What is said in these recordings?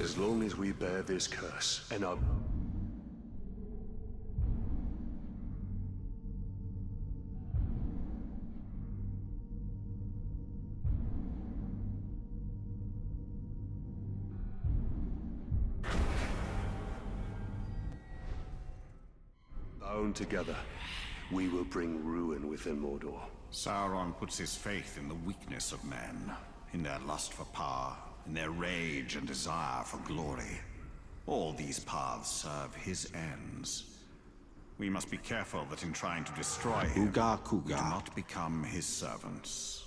As long as we bear this curse and are... Bound together, we will bring ruin within Mordor. Sauron puts his faith in the weakness of men, in their lust for power, in their rage and desire for glory. All these paths serve his ends. We must be careful that in trying to destroy him, Uga we do not become his servants.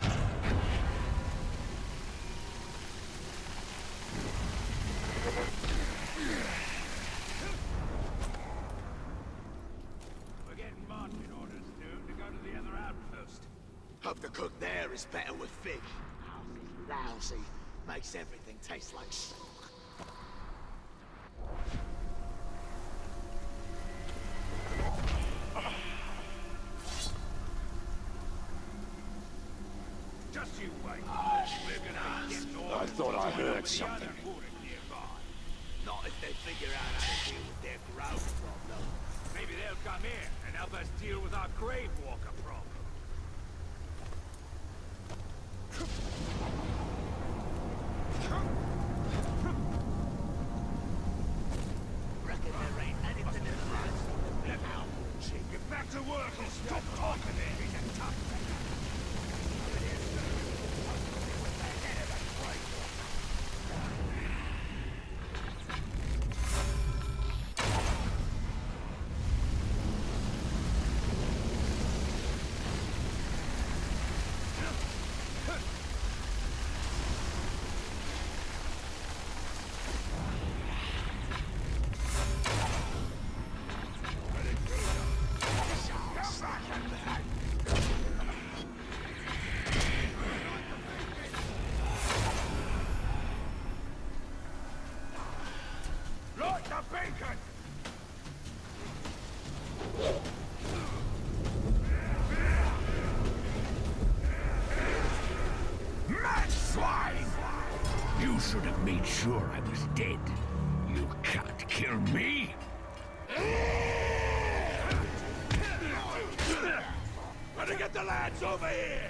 We're getting marching orders, dude, to go to the other outpost. Hope the cook there is better with fish. Lousy. Makes everything taste like Better get the lads over here!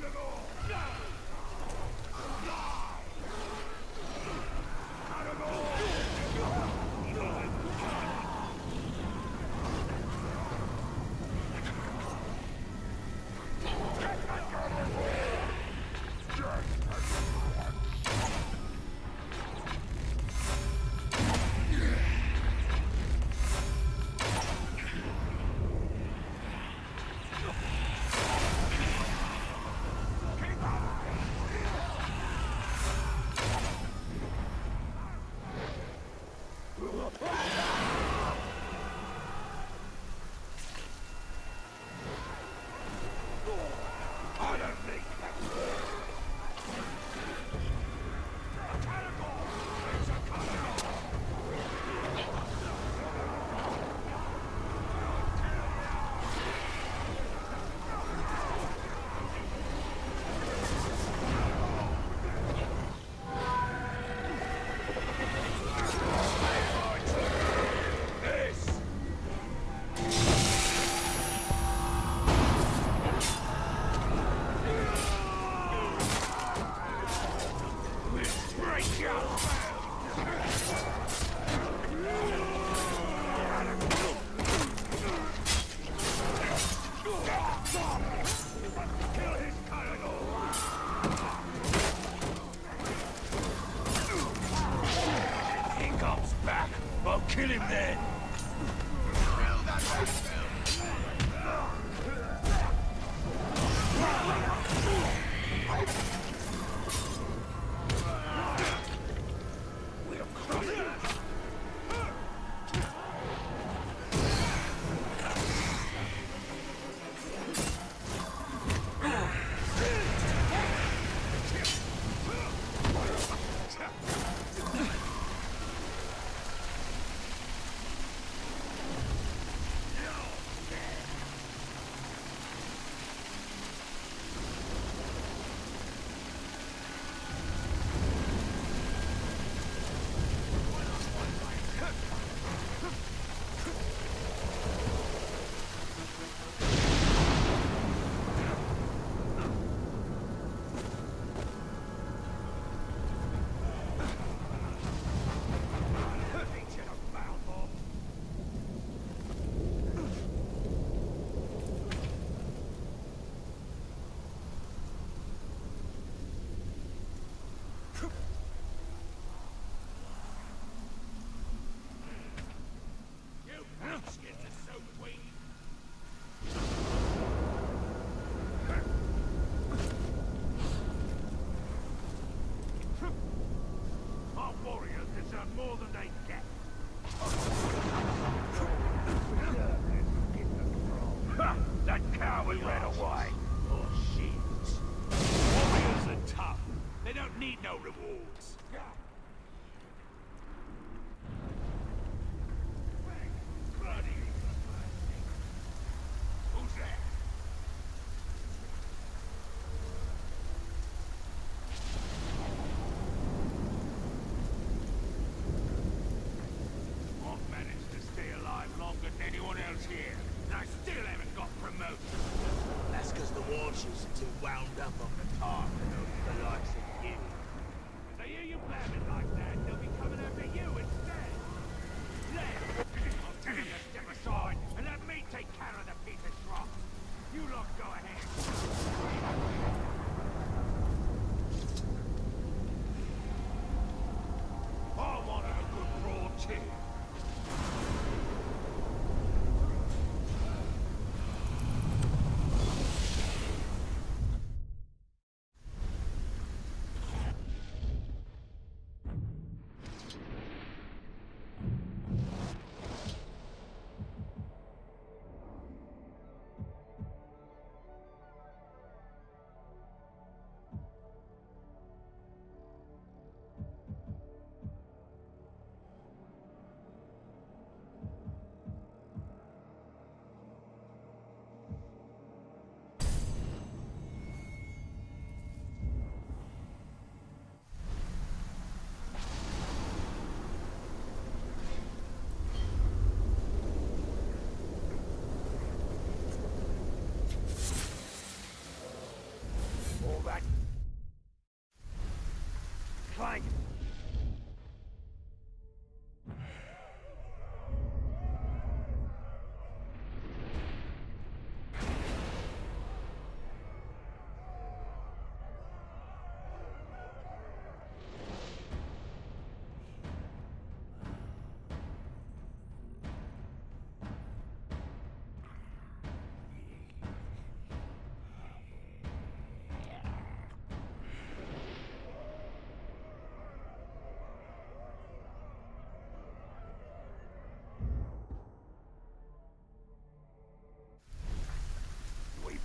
Not at all!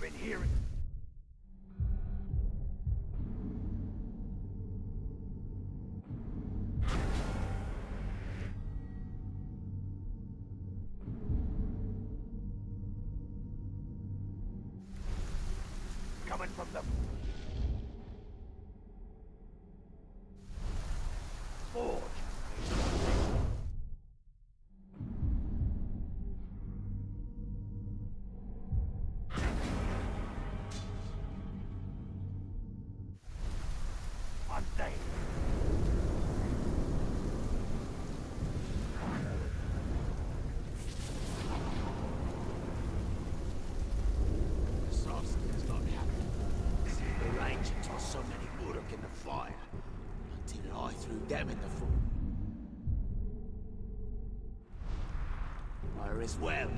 we've been hearing. am in the fool. Or is well,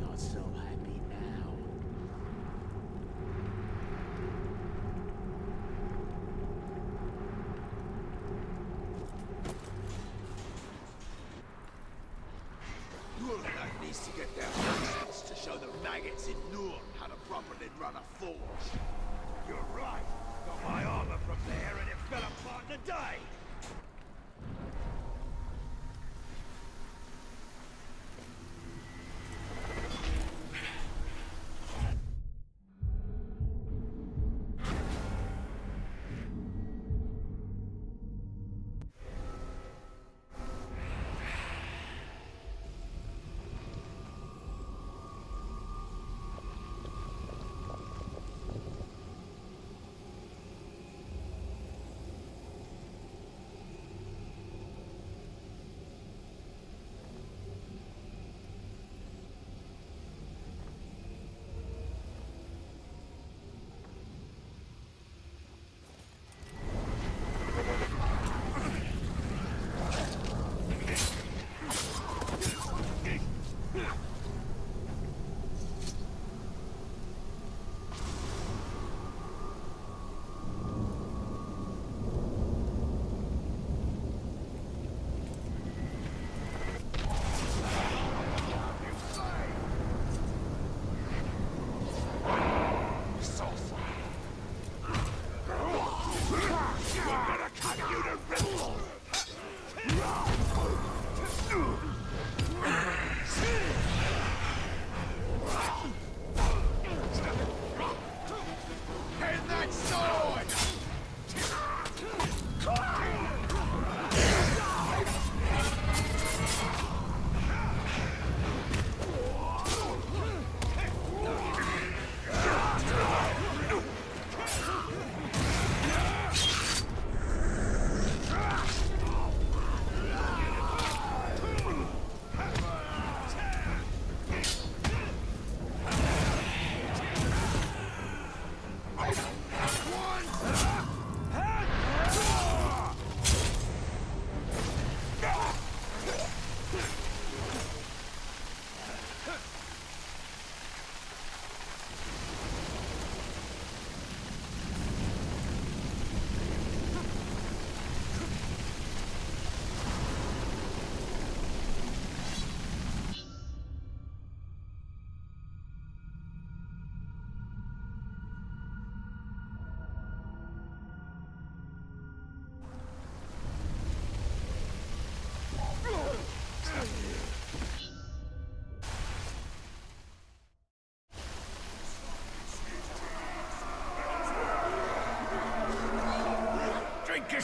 not so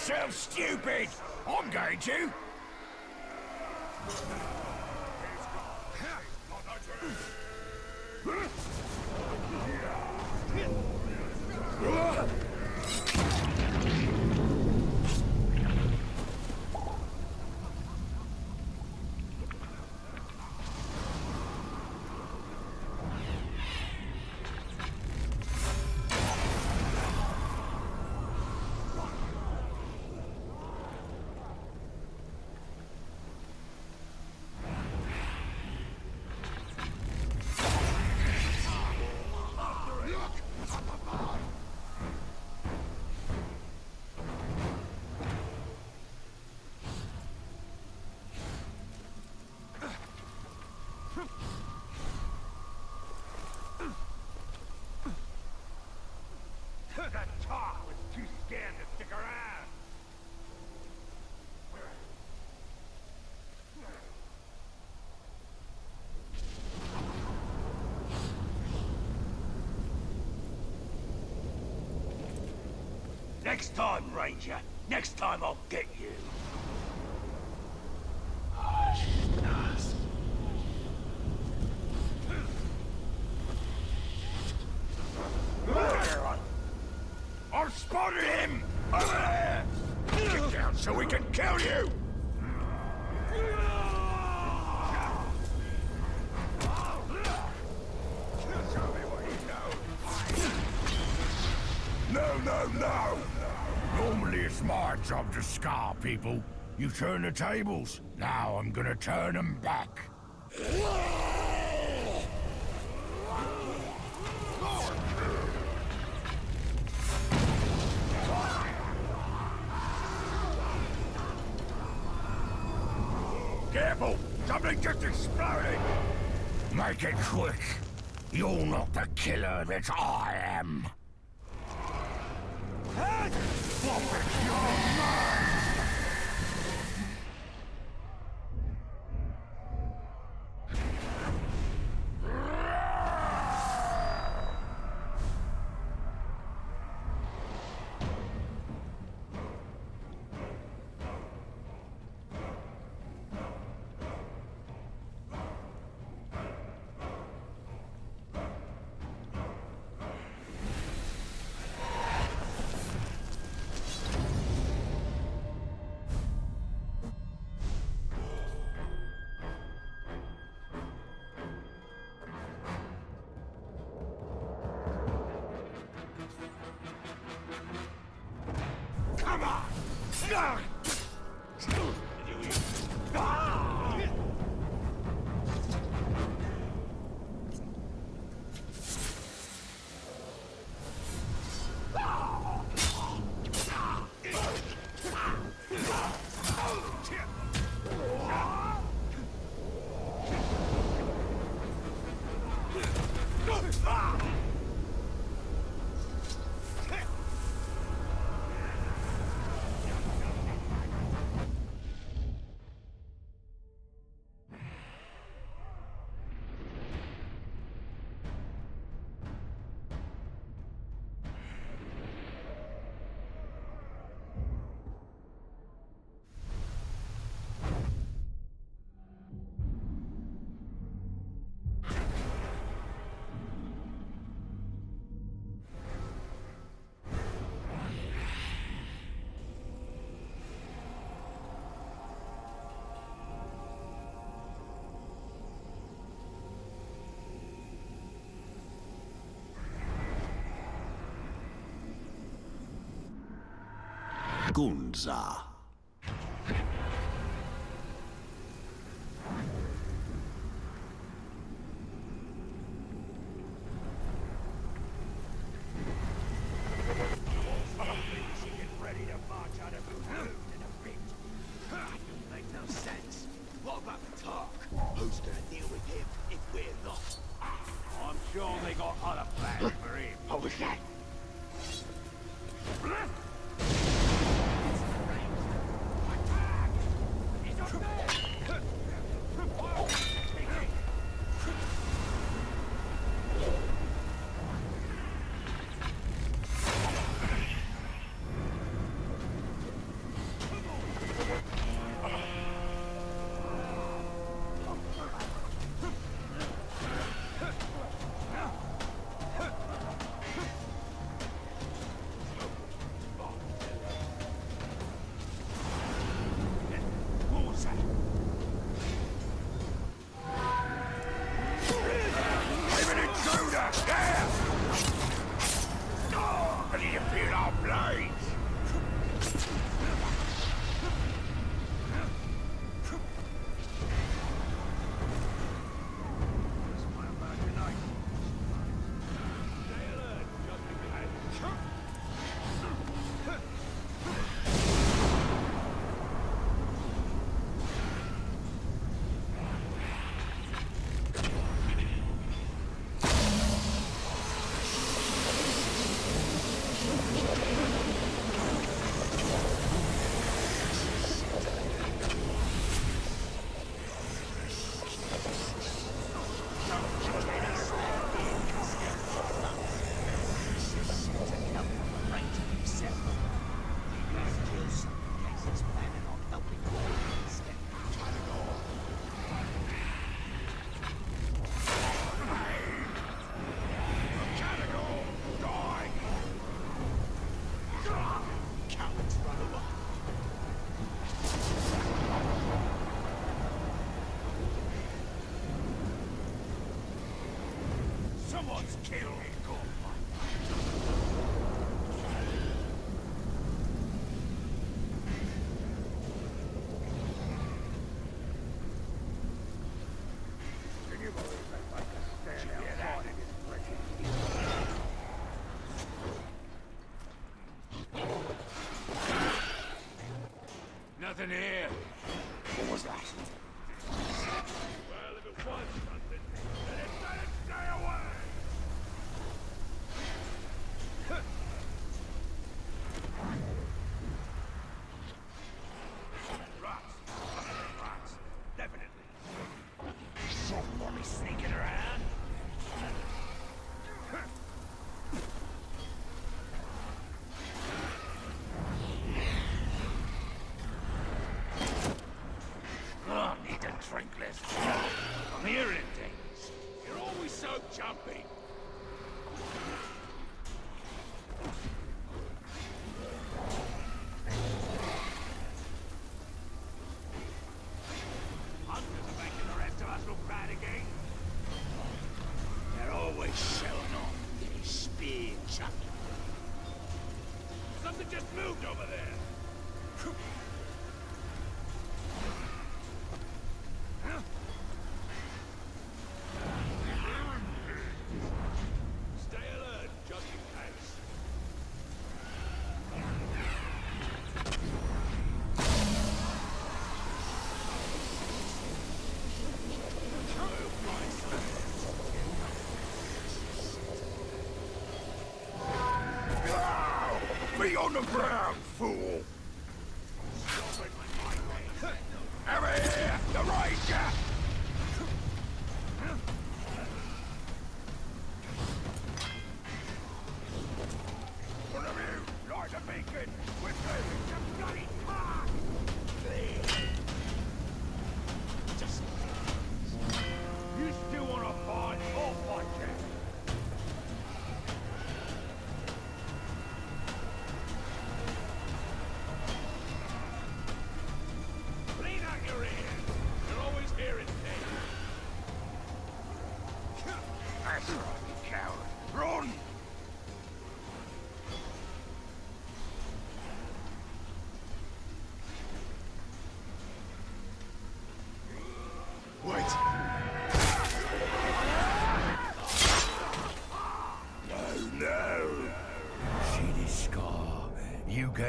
myself stupid. I'm going to. that talk was too scared to stick around. Next time, Ranger. Next time I'll get to scar people. You turn the tables. Now I'm gonna turn them back. Careful! Something just exploded! Make it quick! You're not the killer that I am! Gunza. in here. round of.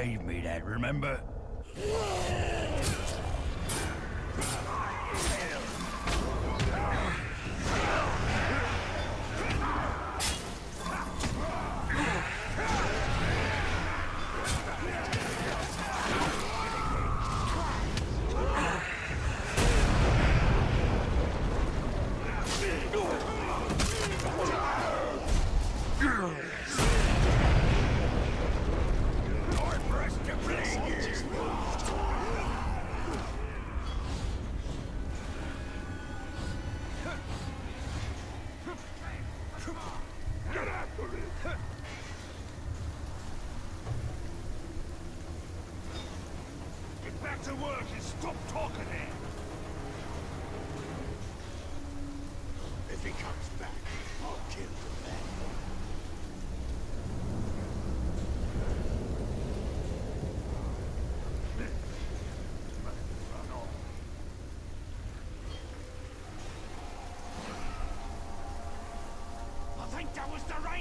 gave me that, remember?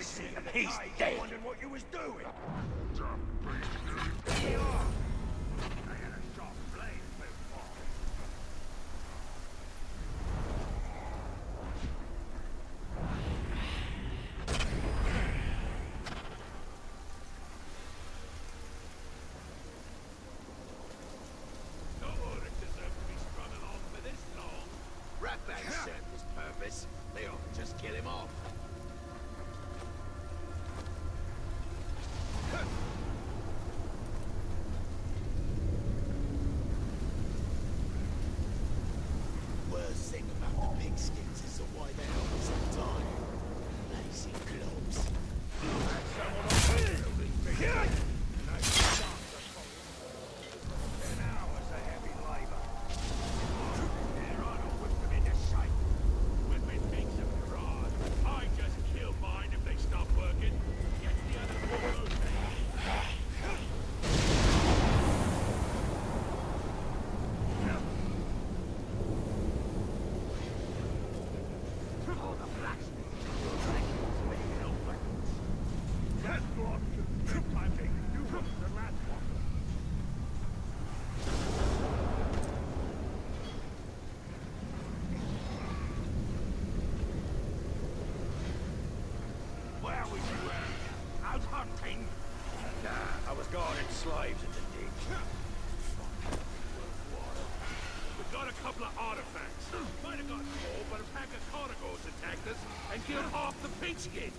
I see him. He's dead. Wondering what you was doing. pigskins is the why they Let's get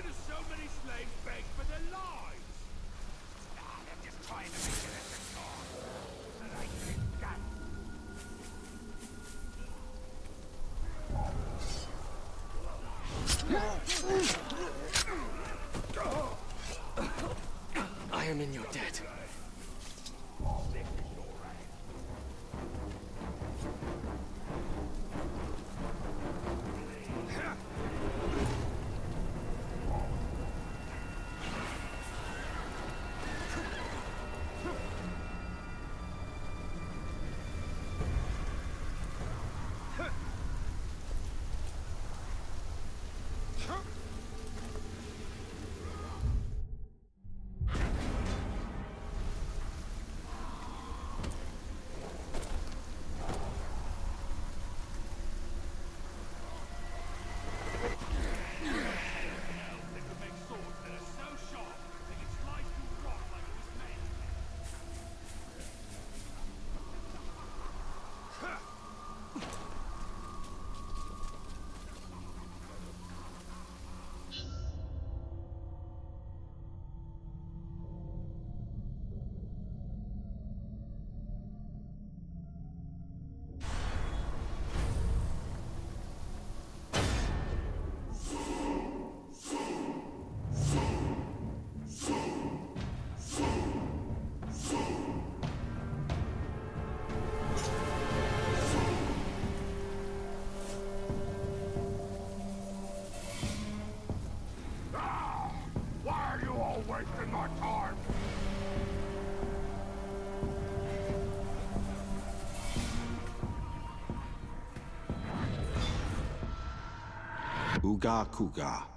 Why do so many slaves beg for their lives? Ah, they're just trying to make Kuga, Kuga.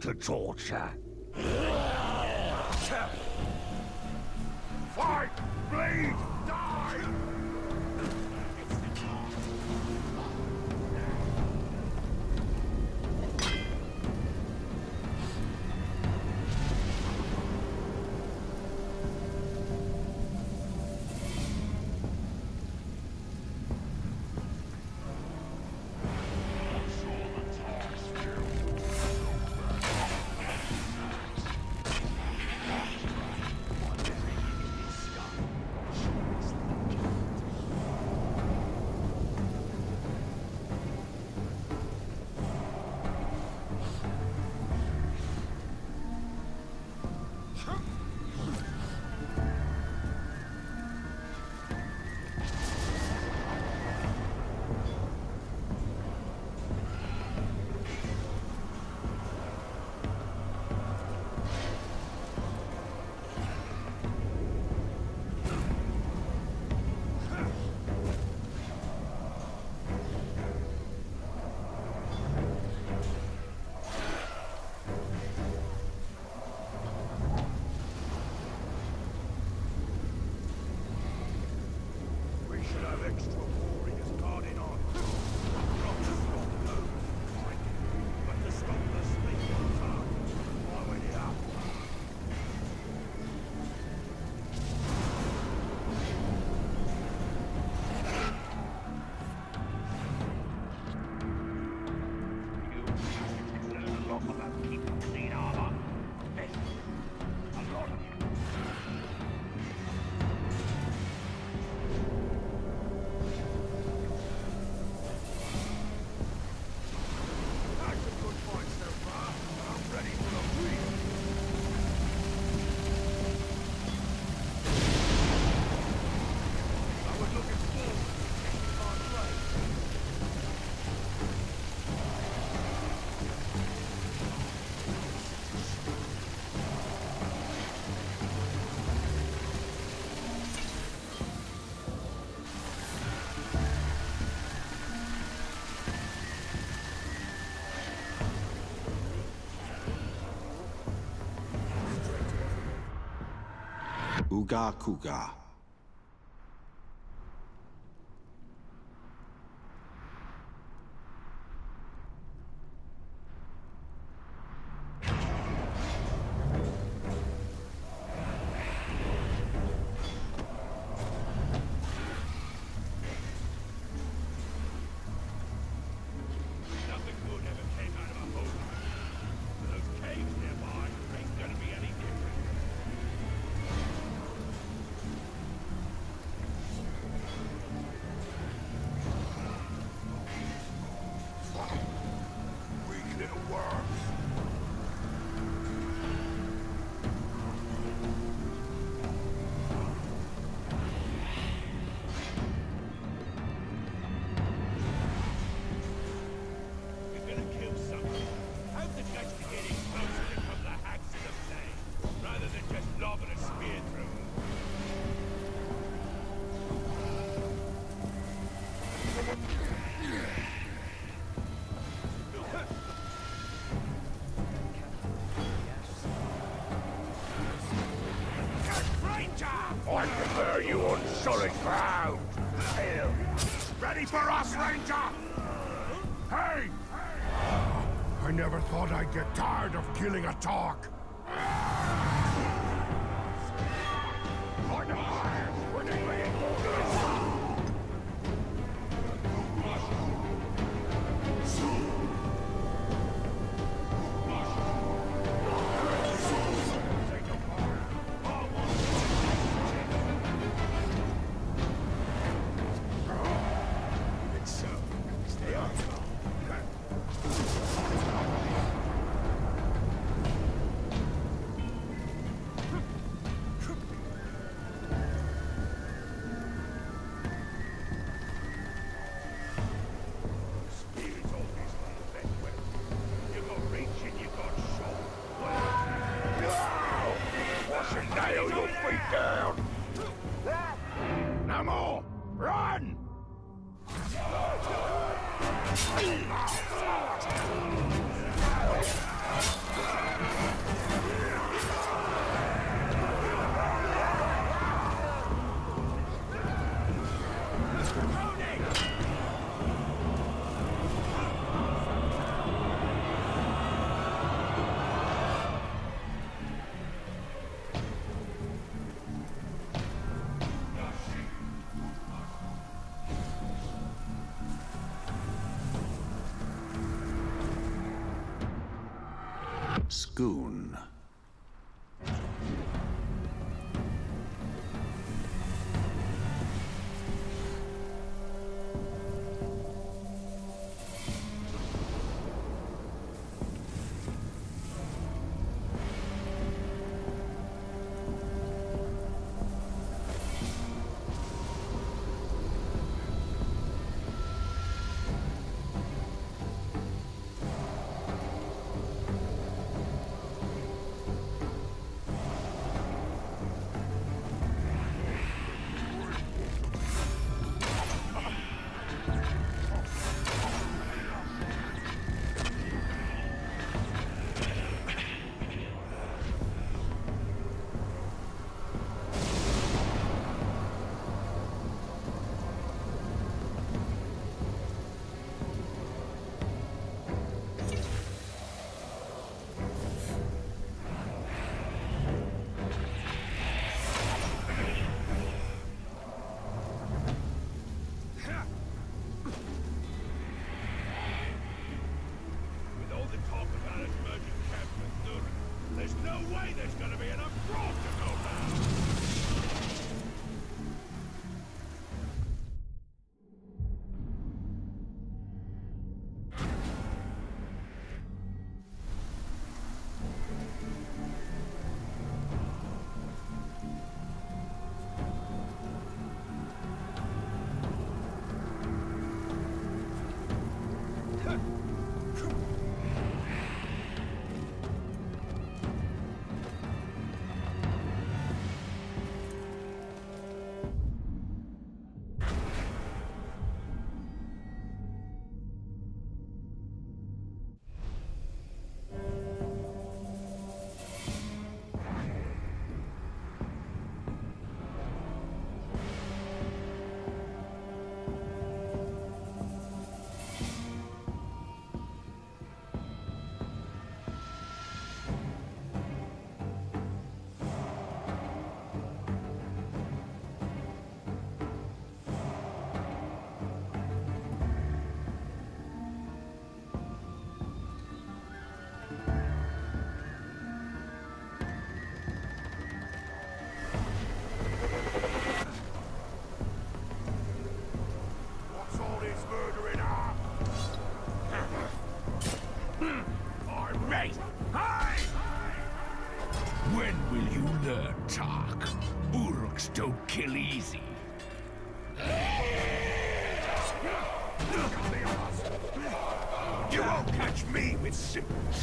to torture. Kuga, Kuga. I prefer you on solid ground. Ready for us, Ranger? Hey! I never thought I'd get tired of killing a Tark. school.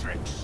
Simple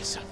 I